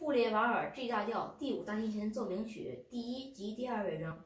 布列瓦尔 G 大调第五大提琴奏鸣曲第一及第二乐章。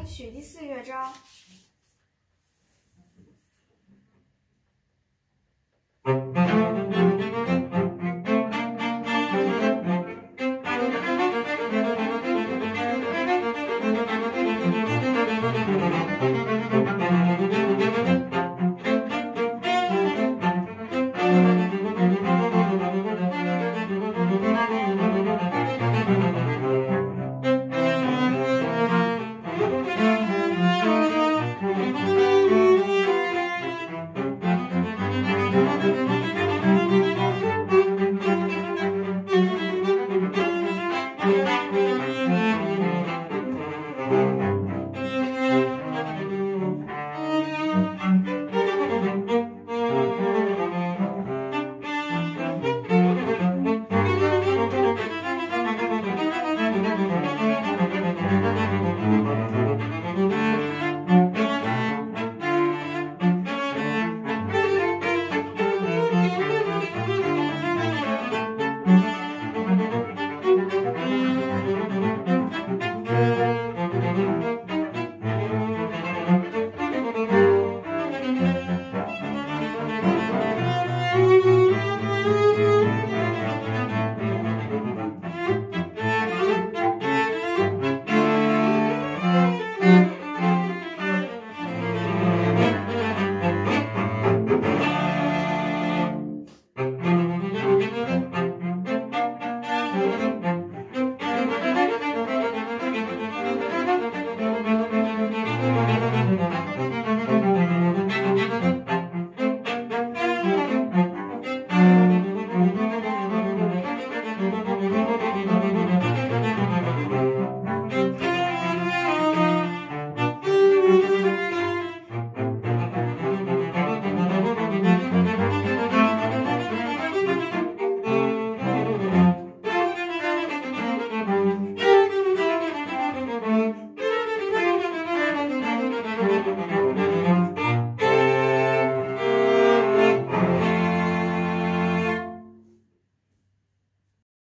名曲第四乐章。